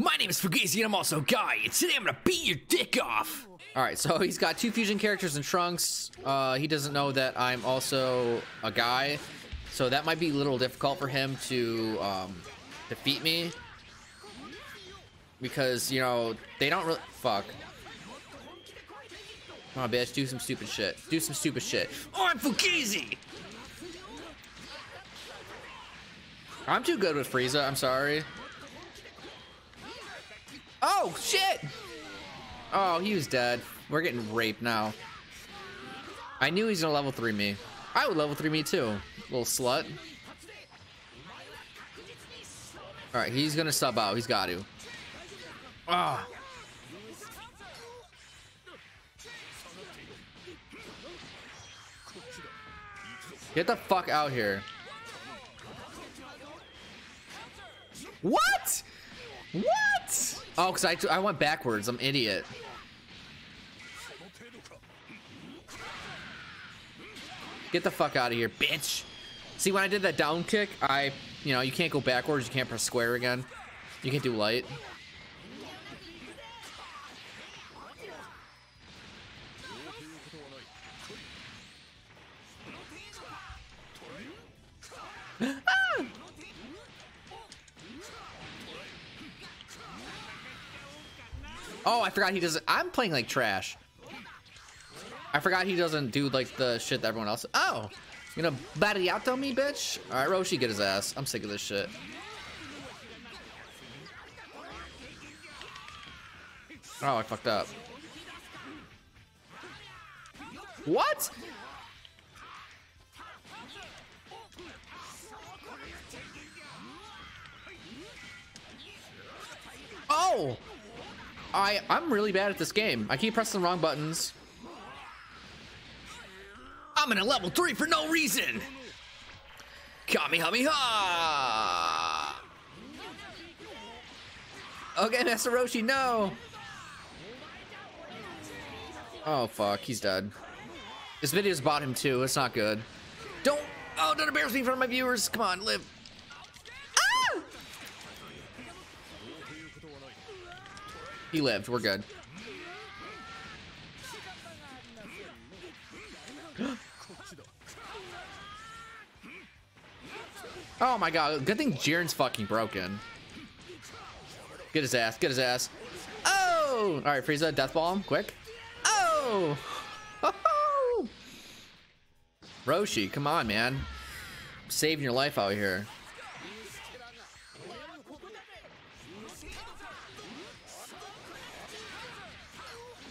My name is Fugazi and I'm also a Guy, and today I'm gonna beat your dick off! Alright, so he's got two fusion characters in Trunks. Uh, he doesn't know that I'm also a guy. So that might be a little difficult for him to um, defeat me. Because, you know, they don't really... Fuck. Come on, bitch, do some stupid shit. Do some stupid shit. Oh, I'm Fugazi! I'm too good with Frieza, I'm sorry. Oh, shit! Oh, he was dead. We're getting raped now. I knew he's gonna level 3 me. I would level 3 me too. Little slut. Alright, he's gonna sub out. He's got to. Ah. Get the fuck out here. Oh, because I, I went backwards. I'm idiot. Get the fuck out of here, bitch. See, when I did that down kick, I, you know, you can't go backwards. You can't press square again. You can't do light. Oh, I forgot he doesn't. I'm playing like trash. I forgot he doesn't do like the shit that everyone else. Oh, you gonna batty out on me, bitch? All right, Roshi, get his ass. I'm sick of this shit. Oh, I fucked up. What? Oh! I I'm really bad at this game. I keep pressing the wrong buttons. I'm in a level three for no reason. Kamehameha! Okay, Master Roshi, no. Oh fuck, he's dead. This video's about him too. It's not good. Don't. Oh, don't embarrass me in front of my viewers. Come on, live. He lived. We're good. oh my god. Good thing Jiren's fucking broken. Get his ass. Get his ass. Oh! Alright, Frieza, death him. Quick. Oh! Roshi, come on, man. saving your life out here.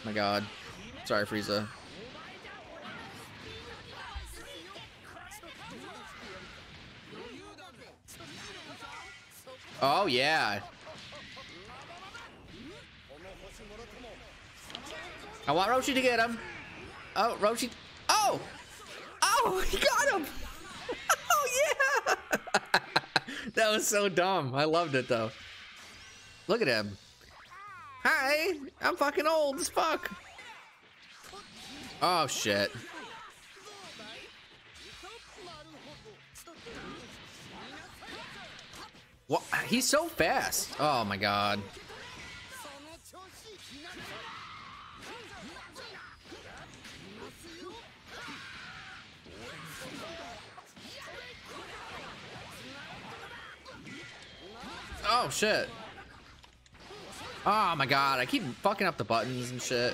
My god. Sorry, Frieza. Oh, yeah. I want Roshi to get him. Oh, Roshi. Oh! Oh, he got him! oh, yeah! that was so dumb. I loved it, though. Look at him. I'm fucking old as fuck. Oh shit. What? He's so fast. Oh my god. Oh shit. Oh my god, I keep fucking up the buttons and shit.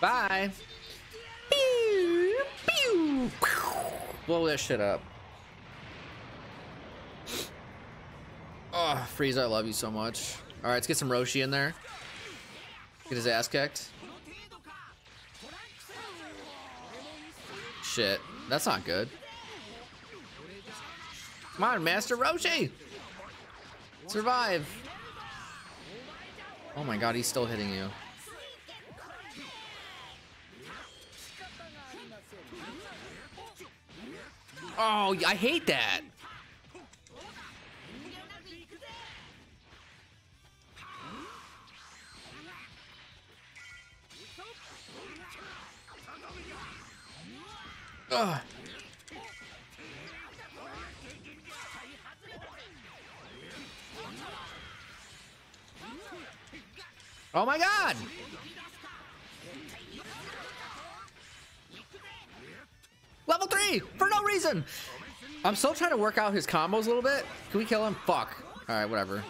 Bye. Pew, pew. Blow that shit up. Oh, Frieza, I love you so much. Alright, let's get some Roshi in there. Get his ass kicked. Shit, that's not good. Come on, Master Roshi! Survive! Oh my god, he's still hitting you. Oh, I hate that! Ugh. Oh my god! Level three for no reason. I'm still trying to work out his combos a little bit. Can we kill him? Fuck. All right, whatever.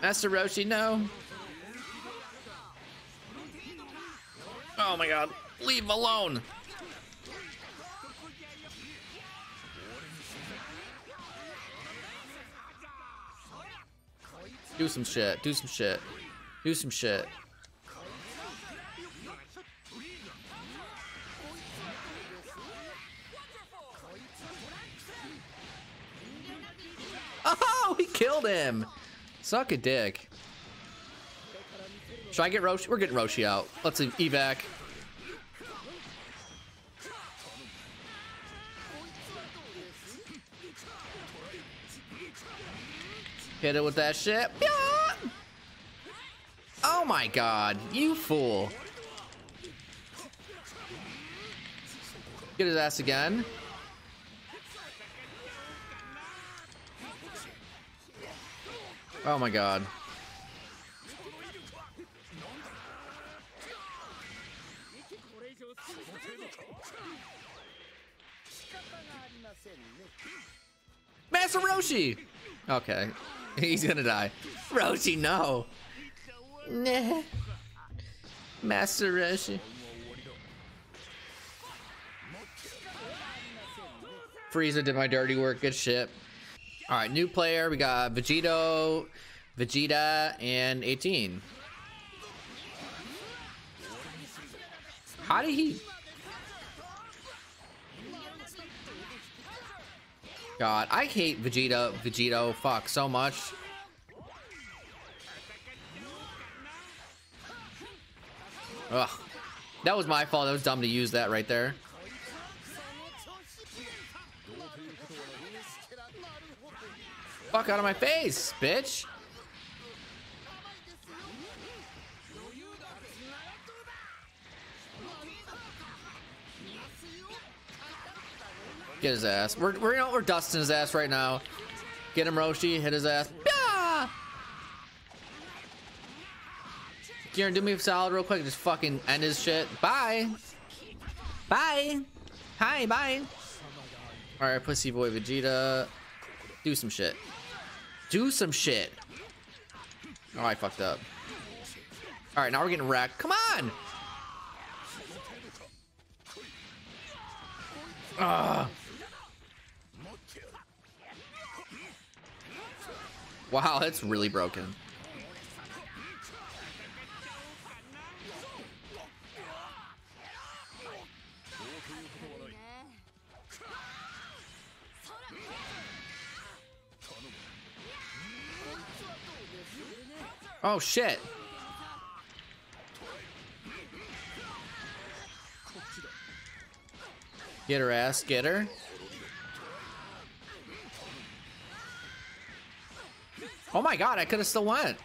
Master Roshi, no. Oh my god. Leave him alone. Do some shit. Do some shit. Do some shit. Oh, he killed him. Suck a dick. Should I get Roshi? We're getting Roshi out. Let's evac. Hit it with that shit. Oh my god, you fool. Get his ass again. Oh my god. Master Roshi! Okay. He's gonna die. Roshi, no! Nah. Master Roshi. Frieza did my dirty work. Good shit. All right, new player. We got Vegito, Vegeta, and 18. How did he? God, I hate Vegeta, Vegito, fuck, so much. Ugh. That was my fault. That was dumb to use that right there. Fuck out of my face, bitch. Get his ass. We're we're you know, we're dusting his ass right now. Get him, Roshi. Hit his ass. Yeah. Jiren, do me a solid real quick. Just fucking end his shit. Bye. Bye. Hi. Bye. All right, pussy boy Vegeta. Do some shit. Do some shit. Oh, I fucked up. All right, now we're getting wrecked. Come on. Ugh. Wow, that's really broken. Oh shit. Get her ass, get her. Oh my god, I could have still went.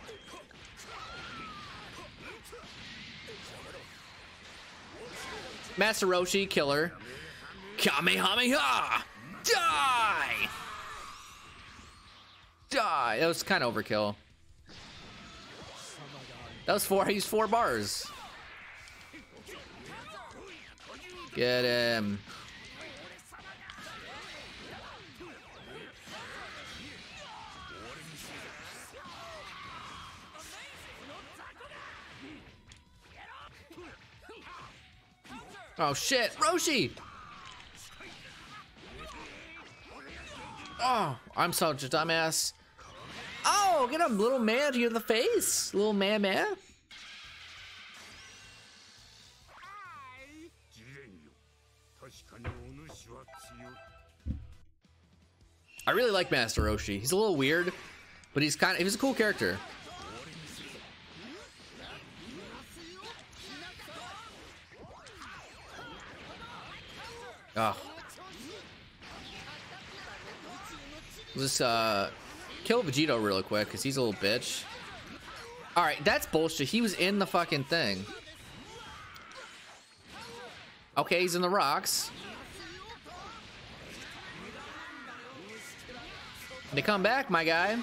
Master Roshi, killer. Kamehameha! Die! Die! That was kind of overkill. That was four. I used four bars. Get him. Oh shit, Roshi! Oh, I'm such a dumbass. Oh, get him, little man to in the face. Little man man. I really like Master Roshi. He's a little weird, but he's kind of he's a cool character. Let's uh, kill Vegito real quick because he's a little bitch. All right, that's bullshit. He was in the fucking thing. Okay, he's in the rocks. They come back, my guy.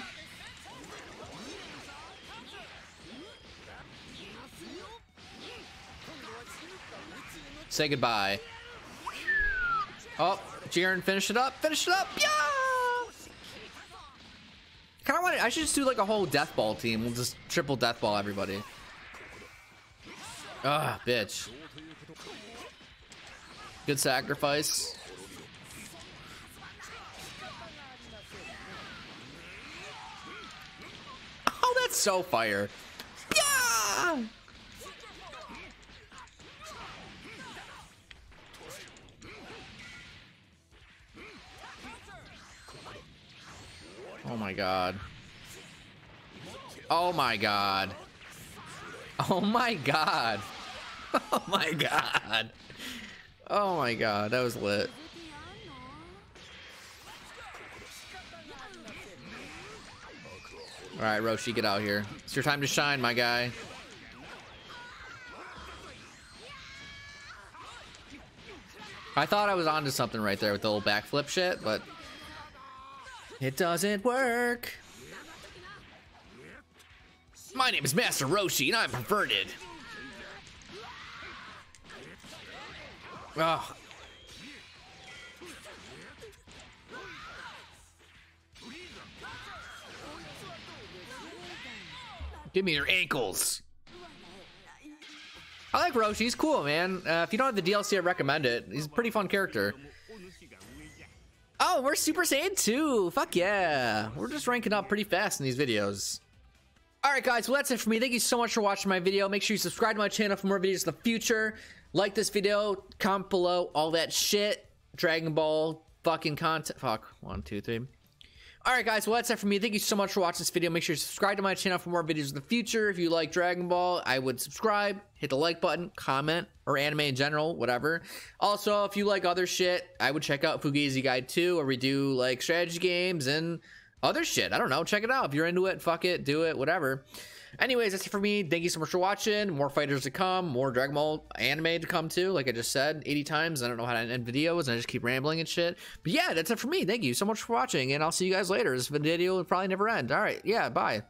Say goodbye. Oh, Jiren, finish it up. Finish it up. Yeah. Kind of want. I should just do like a whole death ball team. We'll just triple death ball everybody. Ah, bitch. Good sacrifice. Oh, that's so fire. My god. Oh my god. Oh my god. Oh my god. Oh my god, that was lit. All right, Roshi, get out here. It's your time to shine, my guy. I thought I was onto something right there with the little backflip shit, but it doesn't work. My name is Master Roshi, and I'm perverted. Oh. Give me your ankles. I like Roshi. He's cool, man. Uh, if you don't have the DLC, I recommend it. He's a pretty fun character. Oh, we're Super Saiyan 2. Fuck yeah. We're just ranking up pretty fast in these videos. Alright guys, well that's it for me. Thank you so much for watching my video. Make sure you subscribe to my channel for more videos in the future. Like this video, comment below, all that shit. Dragon Ball fucking content. Fuck. One, two, three. Alright guys, well that's it for me. Thank you so much for watching this video. Make sure you subscribe to my channel for more videos in the future. If you like Dragon Ball, I would subscribe, hit the like button, comment, or anime in general, whatever. Also, if you like other shit, I would check out Fugazi Guy 2, where we do like strategy games and other shit. I don't know. Check it out. If you're into it, fuck it, do it, whatever. Anyways, that's it for me. Thank you so much for watching. More fighters to come, more Dragon Ball anime to come too. Like I just said 80 times. I don't know how to end videos and I just keep rambling and shit. But yeah, that's it for me. Thank you so much for watching, and I'll see you guys later. This video will probably never end. All right, yeah, bye.